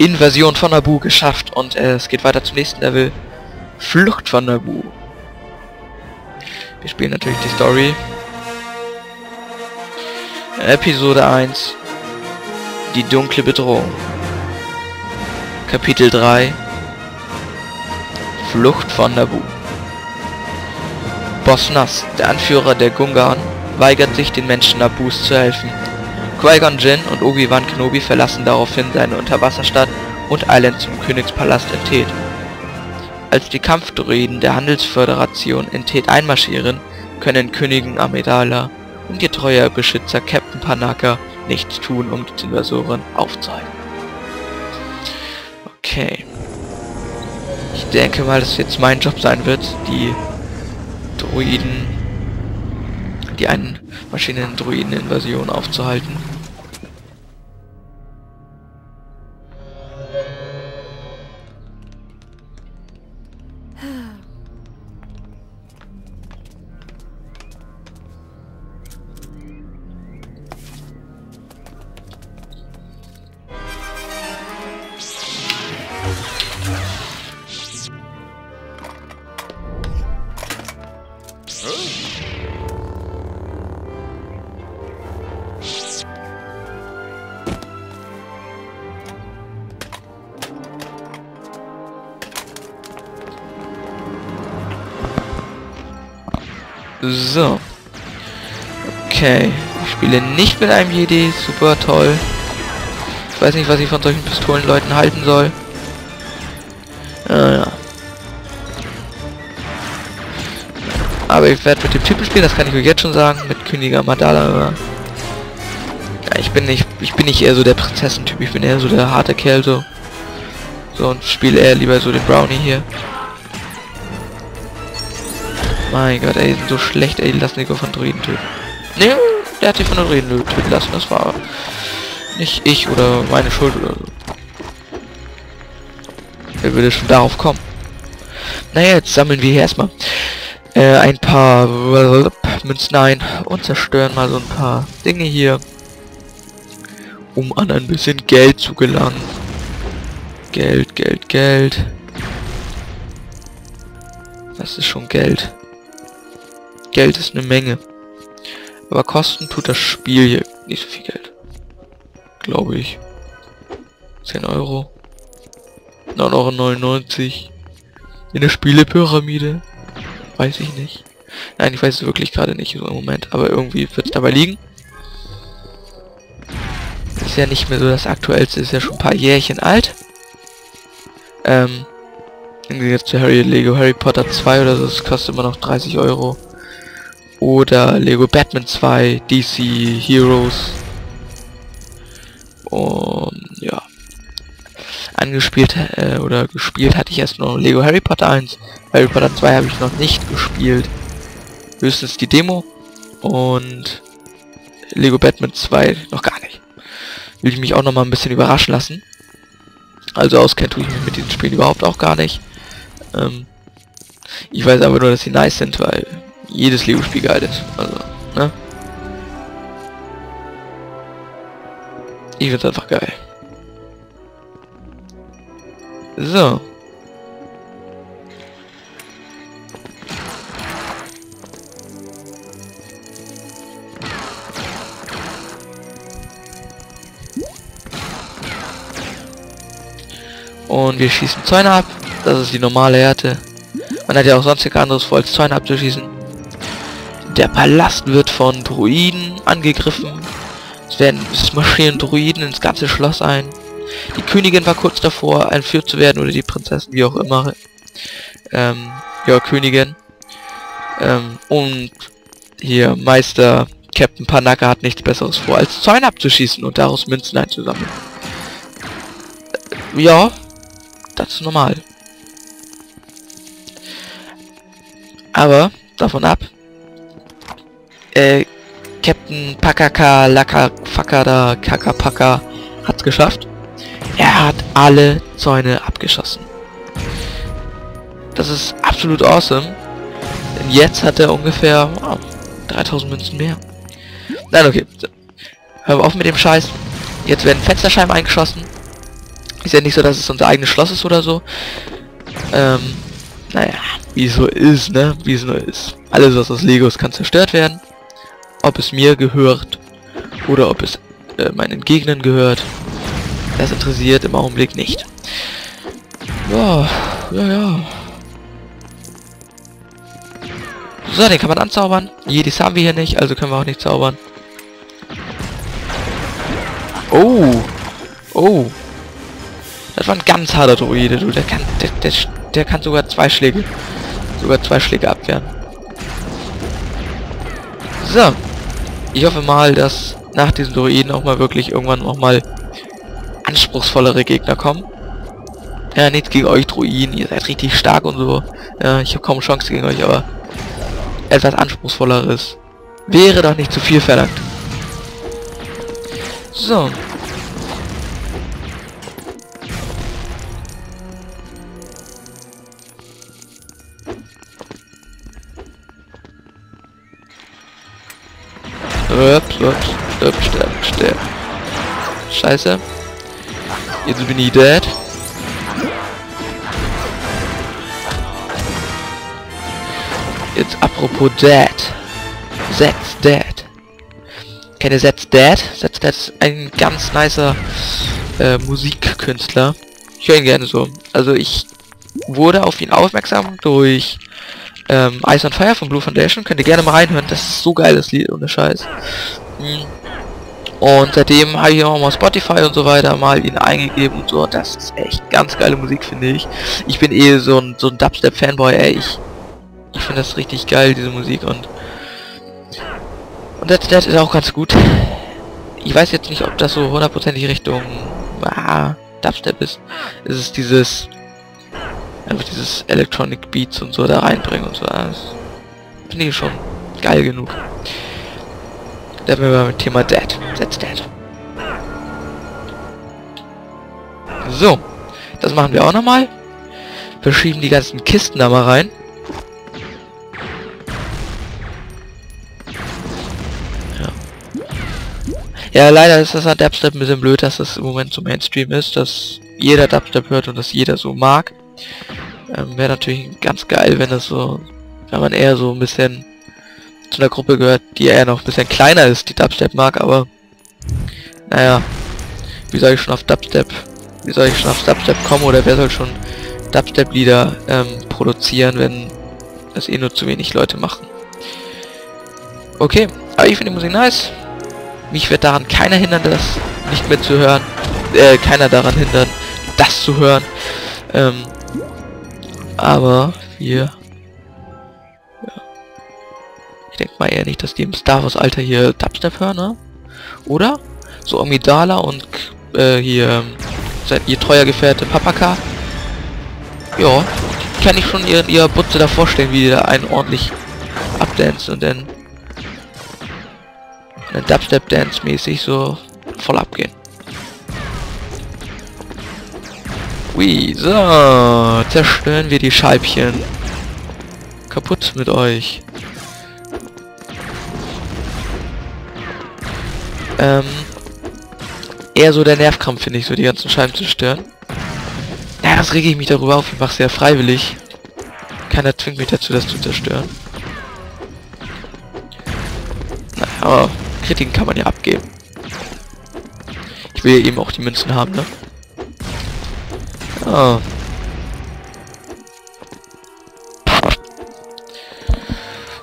Invasion von Nabu geschafft und äh, es geht weiter zum nächsten Level. Flucht von Nabu. Wir spielen natürlich die Story. Episode 1. Die dunkle Bedrohung. Kapitel 3. Flucht von Nabu. Boss Nass, der Anführer der Gungan, weigert sich den Menschen Nabus zu helfen. Qui-Gon Jinn und Obi-Wan Kenobi verlassen daraufhin seine Unterwasserstadt und eilen zum Königspalast in Tet. Als die Kampfdroiden der Handelsföderation in Tet einmarschieren, können Königin Amidala und ihr treuer Beschützer Captain Panaka nichts tun, um die Invasoren aufzuhalten. Okay. Ich denke mal, dass jetzt mein Job sein wird, die Druiden, die einen Maschinen-Druiden-Invasion aufzuhalten. So. Okay. Ich spiele nicht mit einem Jedi. Super toll. Ich weiß nicht, was ich von solchen Pistolenleuten halten soll. Ja. Aber ich werde mit dem Typen spielen, das kann ich euch jetzt schon sagen. Mit Königer Madala. Ja, ich bin nicht, ich bin nicht eher so der Prinzessentyp. Ich bin eher so der harte Kerl so. So und spiele eher lieber so den Brownie hier. Mein Gott, ey, so schlecht, ey, lass Nico von Druiden töten. Ne, der hat sich von Druiden töten lassen, das war nicht ich oder meine Schuld oder so. Wer würde schon darauf kommen? Naja, jetzt sammeln wir hier erstmal äh, ein paar Münzen ein und zerstören mal so ein paar Dinge hier, um an ein bisschen Geld zu gelangen. Geld, Geld, Geld. Das ist schon Geld. Geld ist eine Menge. Aber kosten tut das Spiel hier nicht so viel Geld. Glaube ich. 10 Euro. 9,99 Euro. In der Spielepyramide. Weiß ich nicht. Nein, ich weiß es wirklich gerade nicht so im Moment. Aber irgendwie wird es dabei liegen. Ist ja nicht mehr so das aktuellste. Ist ja schon ein paar Jährchen alt. Ähm. Jetzt zu Harry Lego Harry Potter 2 oder so. Das kostet immer noch 30 Euro. Oder Lego Batman 2, DC Heroes. Und ja. Angespielt äh, oder gespielt hatte ich erst noch Lego Harry Potter 1. Harry Potter 2 habe ich noch nicht gespielt. Höchstens die Demo. Und Lego Batman 2 noch gar nicht. Will ich mich auch noch mal ein bisschen überraschen lassen. Also auskennt tue ich mich mit diesen Spielen überhaupt auch gar nicht. Ähm, ich weiß aber nur, dass sie nice sind, weil jedes Lego-Spiel geil ist. Also, ne? Ich find's einfach geil. So. Und wir schießen Zäune ab. Das ist die normale Härte. Man hat ja auch sonst nichts anderes vor, als Zäune abzuschießen. Der Palast wird von Druiden angegriffen. Es werden es marschieren Druiden ins ganze Schloss ein. Die Königin war kurz davor, entführt zu werden oder die Prinzessin, wie auch immer. Ähm, ja, Königin. Ähm, und hier Meister Captain Panaka hat nichts besseres vor, als Zäune abzuschießen und daraus Münzen einzusammeln. Äh, ja, das ist normal. Aber davon ab, äh, Captain Pakaka Laka Fakada Kakapaka hat's geschafft. Er hat alle Zäune abgeschossen. Das ist absolut awesome. Denn jetzt hat er ungefähr wow, 3000 Münzen mehr. Nein, okay. Hör auf mit dem Scheiß. Jetzt werden Fensterscheiben eingeschossen. Ist ja nicht so, dass es unser eigenes Schloss ist oder so. Ähm, naja, wie so ist, ne? Wie es nur ist. Alles, was aus Legos kann zerstört werden. Ob es mir gehört oder ob es äh, meinen Gegnern gehört, das interessiert im Augenblick nicht. Ja, ja, ja. So, den kann man anzaubern. Jedis haben wir hier nicht, also können wir auch nicht zaubern. Oh. Oh. Das war ein ganz harter Druide, du. Der kann, der, der, der kann sogar zwei Schläge, sogar zwei Schläge abwehren. So. Ich hoffe mal, dass nach diesen Druiden auch mal wirklich irgendwann auch mal anspruchsvollere Gegner kommen. Ja, nichts gegen euch Druiden, ihr seid richtig stark und so. Ja, ich habe kaum Chance gegen euch, aber etwas anspruchsvolleres wäre doch nicht zu viel verlangt. So. Ups, ups, sterb, sterb. Scheiße. Jetzt bin ich dead. Jetzt apropos dead. That's dead. Keine That's dead. That's dead ist ein ganz nicer äh, Musikkünstler. Ich höre ihn gerne so. Also ich wurde auf ihn aufmerksam durch ähm, Ice on Fire von Blue Foundation. Könnt ihr gerne mal reinhören. Das ist so geil, das Lied, ohne Scheiß. Hm. Und seitdem habe ich auch mal Spotify und so weiter mal ihn eingegeben und so. Das ist echt ganz geile Musik, finde ich. Ich bin eh so ein, so ein Dubstep-Fanboy, ey. Ich, ich finde das richtig geil, diese Musik. Und und das, das ist auch ganz gut. Ich weiß jetzt nicht, ob das so hundertprozentig Richtung ah, Dubstep ist. Es ist dieses einfach dieses Electronic Beats und so da reinbringen und so. Das finde ich schon geil genug. Da sind wir beim Thema Dead. That's Dead. So. Das machen wir auch nochmal. Wir schieben die ganzen Kisten da mal rein. Ja, leider ist das an Dubstep ein bisschen blöd, dass das im Moment so Mainstream ist, dass jeder Dubstep hört und dass jeder so mag. Ähm, Wäre natürlich ganz geil, wenn es so, wenn man eher so ein bisschen einer Gruppe gehört, die eher noch ein bisschen kleiner ist, die Dubstep mag, aber naja, wie soll ich schon auf Dubstep, wie soll ich schon auf Dubstep kommen oder wer soll schon Dubstep-Lieder ähm, produzieren, wenn das eh nur zu wenig Leute machen. Okay, aber ich finde die Musik nice. Mich wird daran keiner hindern, das nicht mehr zu hören. Äh, keiner daran hindern, das zu hören. Ähm, aber wir... denke mal eher nicht, dass die im Star Wars Alter hier Dubstep hören, ne? Oder? So Amidala und äh, hier seid ihr treuer Gefährte Papaka. Ja, kann ich schon ihr, ihr Butze da vorstellen, wie da einen ordentlich abdancen und dann eine Dubstep Dance mäßig so voll abgehen. Ui, so, zerstören wir die Scheibchen. Kaputt mit euch. Ähm, eher so der Nervkrampf, finde ich, so die ganzen Scheiben zu stören. Ja, das rege ich mich darüber auf. Ich mache sehr freiwillig. Keiner zwingt mich dazu, das zu zerstören. Na, aber Kritiken kann man ja abgeben. Ich will ja eben auch die Münzen haben, ne? Oh.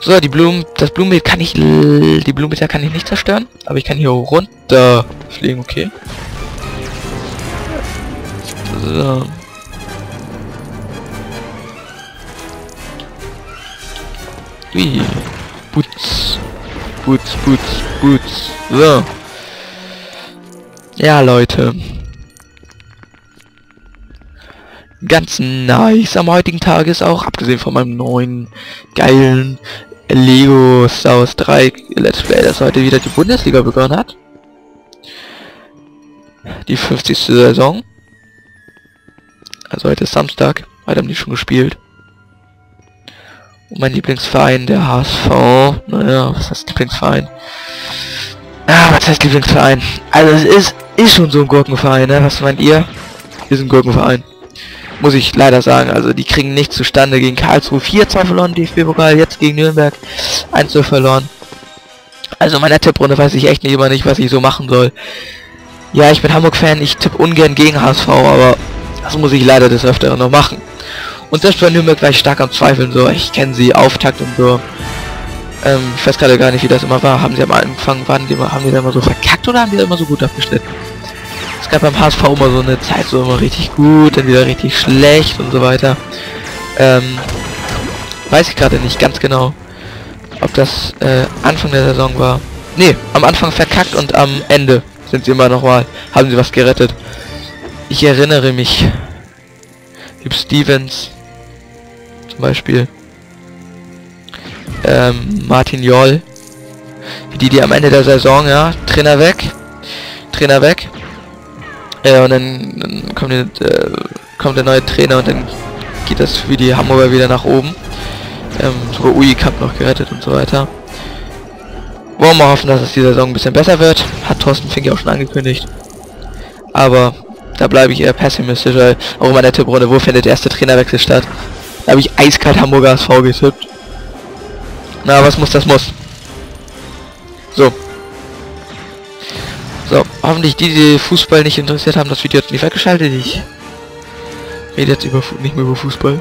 So, die Blumen, das Blumenbeet kann ich, die Blumenbeete kann ich nicht zerstören, aber ich kann hier runter fliegen, okay. So. Wie? Putz. Putz, putz, putz. So. Ja, Leute. Ganz nice am heutigen Tag ist auch, abgesehen von meinem neuen, geilen Lego Star Wars 3 Let's Play, das heute wieder die Bundesliga begonnen hat. Die 50. Saison. Also heute ist Samstag, heute haben die schon gespielt. Und mein Lieblingsverein, der HSV. Naja, was heißt Lieblingsverein? Ah, was heißt Lieblingsverein? Also es ist, ist schon so ein Gurkenverein, ne? Was meint ihr? Wir sind Gurkenverein. Muss ich leider sagen. Also die kriegen nichts zustande gegen Karlsruhe. 4-2 verloren, DFB-Pokal, jetzt gegen Nürnberg 1-0 verloren. Also meiner Tipprunde weiß ich echt nicht immer nicht, was ich so machen soll. Ja, ich bin Hamburg-Fan, ich tippe ungern gegen HSV, aber das muss ich leider des Öfteren noch machen. Und selbst bei Nürnberg war ich stark am Zweifeln, so, ich kenne sie, Auftakt und so. Ähm, ich weiß gerade gar nicht, wie das immer war. Haben sie am Anfang, waren die haben die da immer so verkackt oder haben die immer so gut abgeschnitten? Es gab beim HSV immer so eine Zeit so immer richtig gut, dann wieder richtig schlecht und so weiter. Ähm, weiß ich gerade nicht ganz genau, ob das äh, Anfang der Saison war. Nee, am Anfang verkackt und am Ende sind sie immer noch mal, haben sie was gerettet. Ich erinnere mich. Gibt Stevens zum Beispiel. Ähm, Martin Joll. Die, die am Ende der Saison, ja, Trainer weg. Trainer weg. Ja, und dann, dann kommt, die, äh, kommt der neue Trainer und dann geht das für die Hamburger wieder nach oben. Ähm, sogar UI Cup noch gerettet und so weiter. Wollen wir hoffen, dass es die Saison ein bisschen besser wird. Hat Thorsten Fink ja auch schon angekündigt. Aber da bleibe ich eher pessimistisch, weil auch in meiner Tipprunde, wo findet der erste Trainerwechsel statt? Da habe ich eiskalt Hamburger SV getippt. Na, was muss, das muss. So. So, hoffentlich die, die Fußball nicht interessiert haben, das Video hat nicht weggeschaltet. Ich rede jetzt über nicht mehr über Fußball.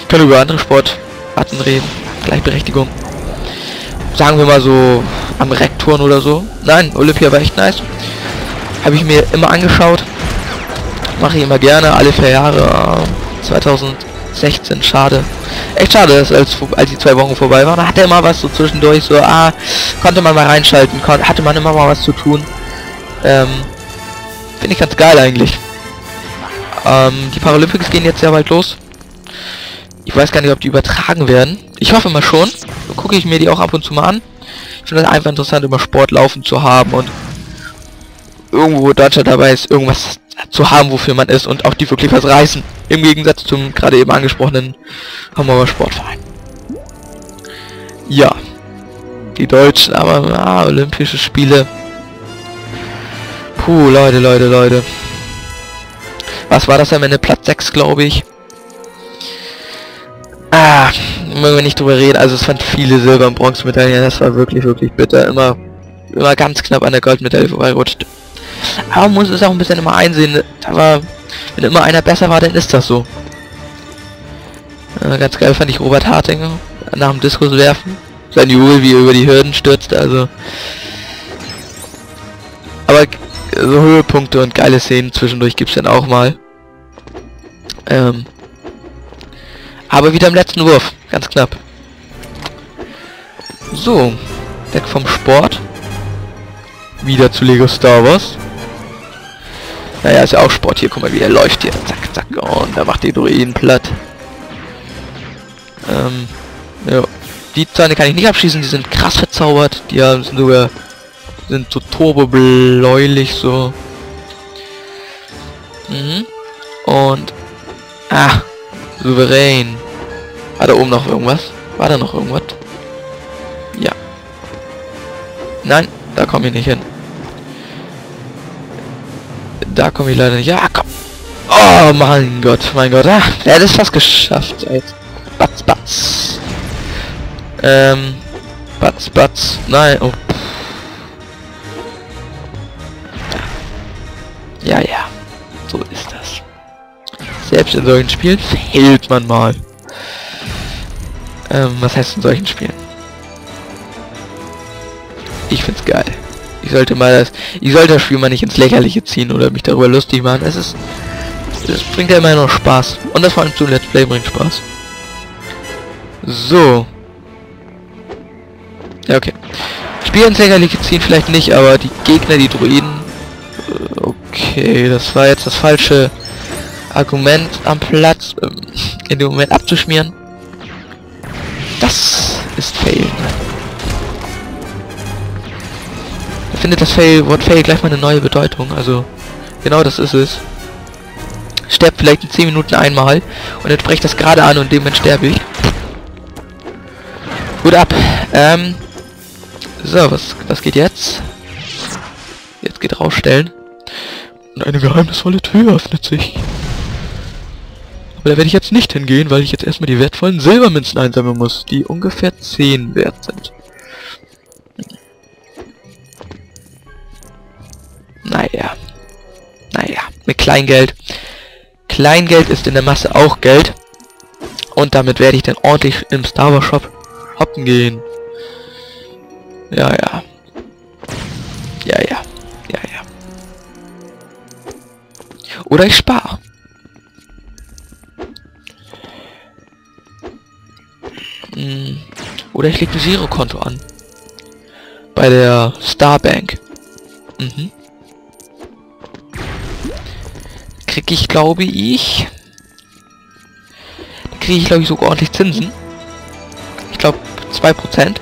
Ich kann über andere Sportarten reden. Gleichberechtigung. Sagen wir mal so am Rektoren oder so. Nein, Olympia war echt nice. Habe ich mir immer angeschaut. Mache ich immer gerne, alle vier Jahre. 2016, schade. Echt schade, dass als, als die zwei Wochen vorbei waren, da hatte immer was so zwischendurch, so, ah, konnte man mal reinschalten, hatte man immer mal was zu tun. Ähm, Finde ich ganz geil eigentlich. Ähm, die Paralympics gehen jetzt sehr bald los. Ich weiß gar nicht, ob die übertragen werden. Ich hoffe mal schon. Gucke ich mir die auch ab und zu mal an. Ich finde es einfach interessant, immer Sport laufen zu haben und irgendwo Deutschland dabei ist, irgendwas zu haben, wofür man ist und auch die wirklich was reißen. Im Gegensatz zum gerade eben angesprochenen Hamburger Sportverein. Ja. Die Deutschen, aber ah, Olympische Spiele. Puh, Leute, Leute, Leute. Was war das am Ende? Platz 6, glaube ich. Ah, mögen wir nicht drüber reden. Also es fand viele Silber- und Bronzemedaillen. Das war wirklich, wirklich bitter. Immer, immer ganz knapp an der Goldmedaille vorbeirutscht. Aber man muss es auch ein bisschen immer einsehen. Aber wenn immer einer besser war, dann ist das so. Äh, ganz geil fand ich Robert Hartinger nach dem Diskus werfen. Sein Jubel, wie er über die Hürden stürzt, also. Aber so Höhepunkte und geile Szenen zwischendurch gibt es dann auch mal. Ähm, aber wieder im letzten Wurf, ganz knapp. So, weg vom Sport. Wieder zu Lego Star Wars. Naja, ist ja auch Sport hier. Guck mal, wie er läuft hier. Zack, zack. Und da macht die Druiden platt. Ähm, ja. Die Zäune kann ich nicht abschießen. Die sind krass verzaubert. Die haben sind sogar sind so turbobläulich so. Mhm. Und ah, souverän. War da oben noch irgendwas? War da noch irgendwas? Ja. Nein, da komme ich nicht hin. Da komme ich leider nicht. Ja, komm. Oh mein Gott, mein Gott. Ah, er hat es fast geschafft. Jetzt. Batz, batz. Ähm. Batz, batz. Nein. Oh. Ja, ja. So ist das. Selbst in solchen Spielen fehlt man mal. Ähm, was heißt in solchen Spielen? Ich find's geil. Ich sollte mal das, ich sollte das Spiel mal nicht ins Lächerliche ziehen oder mich darüber lustig machen. Es ist, es bringt ja immer noch Spaß. Und das vor allem zu Let's Play bringt Spaß. So. Ja, okay. Spiel ins Lächerliche ziehen vielleicht nicht, aber die Gegner, die Druiden... Äh, okay, das war jetzt das falsche Argument am Platz, ähm, in dem Moment abzuschmieren. Das ist Fail findet das Fail, Wort Fail gleich mal eine neue Bedeutung. Also, genau das ist es. Sterbt vielleicht in 10 Minuten einmal und jetzt spreche das gerade an und dem sterbe ich. Gut ab. Ähm, so, was, was geht jetzt? Jetzt geht rausstellen. Und eine geheimnisvolle Tür öffnet sich. Aber da werde ich jetzt nicht hingehen, weil ich jetzt erstmal die wertvollen Silbermünzen einsammeln muss, die ungefähr 10 wert sind. Naja. Naja, mit Kleingeld. Kleingeld ist in der Masse auch Geld. Und damit werde ich dann ordentlich im Star Wars Shop hoppen gehen. Ja, ja. Ja, ja. Ja, ja. Oder ich spare. Hm. Oder ich lege ein Girokonto an. Bei der Starbank. Mhm. Krieg ich, glaube ich... Kriege ich, glaube ich, sogar ordentlich Zinsen. Ich glaube, 2%.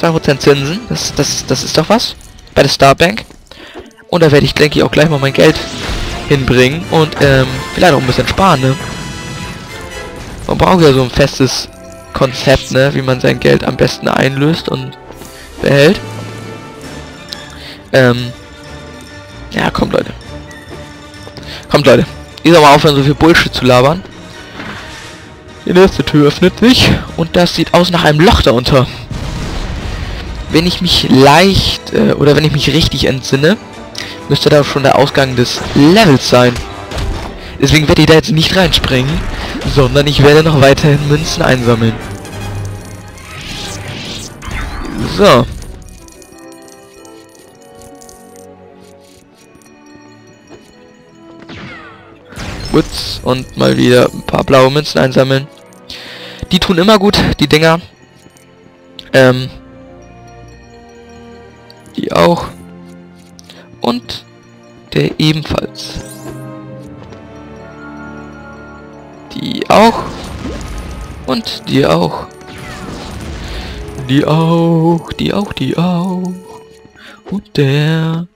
2% Zinsen. Das, das, das ist doch was. Bei der Starbank. Und da werde ich, denke ich, auch gleich mal mein Geld hinbringen. Und, ähm, vielleicht auch ein bisschen sparen, ne? Man braucht ja so ein festes Konzept, ne, wie man sein Geld am besten einlöst und behält. Ähm, ja, kommt Leute. Kommt Leute. Ich soll mal aufhören, so viel Bullshit zu labern. Die nächste Tür öffnet sich und das sieht aus nach einem Loch darunter. Wenn ich mich leicht, äh, oder wenn ich mich richtig entsinne, müsste da schon der Ausgang des Levels sein. Deswegen werde ich da jetzt nicht reinspringen, sondern ich werde noch weiterhin Münzen einsammeln. So. Woods und mal wieder ein paar blaue Münzen einsammeln. Die tun immer gut, die Dinger. Ähm. Die auch. Und der ebenfalls. Die auch. Und die auch. Die auch, die auch, die auch. Und der.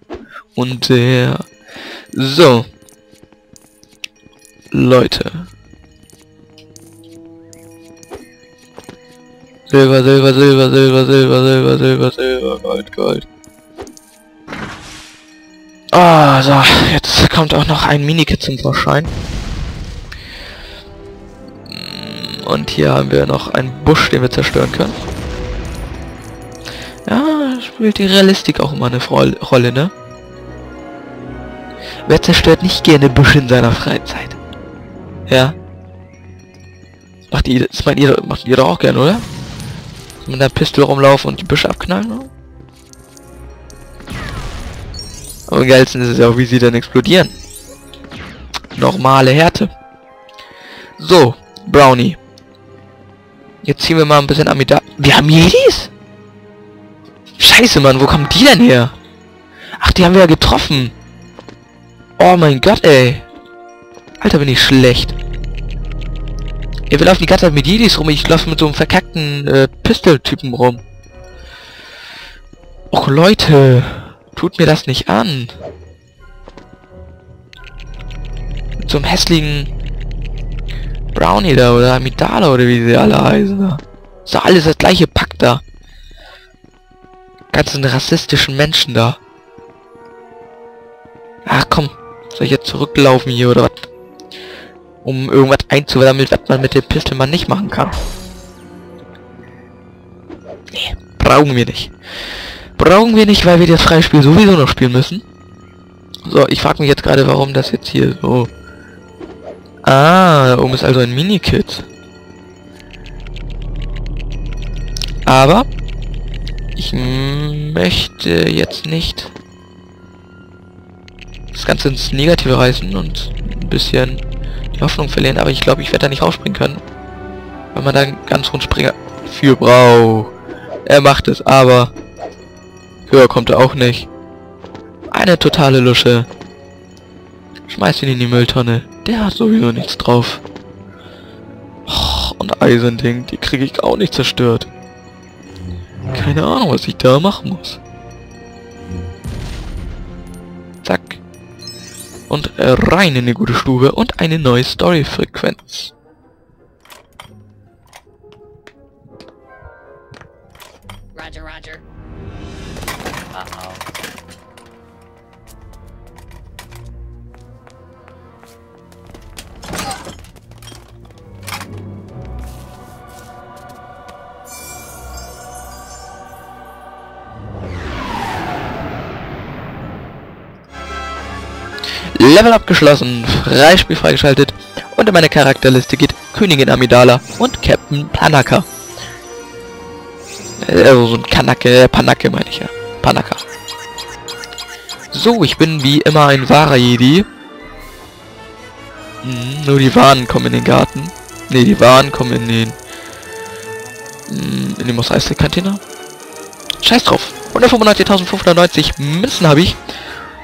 Und der. So. Leute. Silber, Silber, Silber, Silber, Silber, Silber, Silber, Silber, Gold, Gold. Ah, so, jetzt kommt auch noch ein Minikit zum Vorschein. Und hier haben wir noch einen Busch, den wir zerstören können. Ja, spielt die Realistik auch immer eine Rolle, ne? Wer zerstört nicht gerne Büsche in seiner Freizeit? Ja. Macht ihr, das meint ihr, macht ihr doch auch gerne, oder? Mit einer Pistole rumlaufen und die Büsche abknallen, oder? Aber am geilsten ist es ja auch, wie sie dann explodieren. Normale Härte. So, Brownie. Jetzt ziehen wir mal ein bisschen Amida. Wir haben Jedis? Scheiße, Mann, wo kommen die denn her? Ach, die haben wir ja getroffen. Oh mein Gott, ey. Alter, bin ich schlecht. Ihr will auf die ganze Zeit mit Jedis rum. Ich laufe mit so einem verkackten äh, Pistol-Typen rum. Och, Leute. Tut mir das nicht an. Mit so einem hässlichen Brownie da oder Amidala oder wie sie alle heißen da. Ist doch alles das gleiche Pack da. Ganzen rassistischen Menschen da. Ach komm. Soll ich jetzt zurücklaufen hier oder was? Um irgendwas einzuwärmen, was man mit dem Pistolmann nicht machen kann. Nee, brauchen wir nicht. Brauchen wir nicht, weil wir das Freispiel sowieso noch spielen müssen. So, ich frage mich jetzt gerade, warum das jetzt hier so... Ah, da oben ist also ein Mini-Kit. Aber ich möchte jetzt nicht das Ganze ins Negative reißen und ein bisschen die Hoffnung verlieren, aber ich glaube, ich werde da nicht rausspringen können. Weil man da einen ganz hohen Springer für braucht. Er macht es, aber höher kommt er auch nicht. Eine totale Lusche. Schmeiß ihn in die Mülltonne. Der hat sowieso nichts drauf. Oh, und Eisending, die kriege ich auch nicht zerstört. Keine Ahnung, was ich da machen muss. Und rein in eine gute Stube und eine neue Story-Frequenz. Level abgeschlossen, Freispiel freigeschaltet und in meine Charakterliste geht Königin Amidala und Captain Panaka. Äh, Also so ein Kanake, Panake meine ich ja. Panaka. So, ich bin wie immer ein wahrer Jedi. Hm, nur die Waren kommen in den Garten. Ne, die Waren kommen in den... hm, In die Mos Eisley Kantine. Scheiß drauf. 195.590 Münzen habe ich.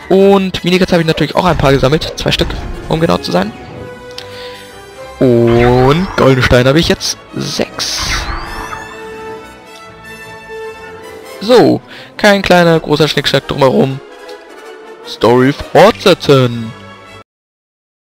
Und Minigats habe ich natürlich auch ein paar gesammelt. Zwei Stück, um genau zu sein. Und Goldenstein habe ich jetzt sechs. So, kein kleiner großer Schnickschnack drumherum. Story fortsetzen.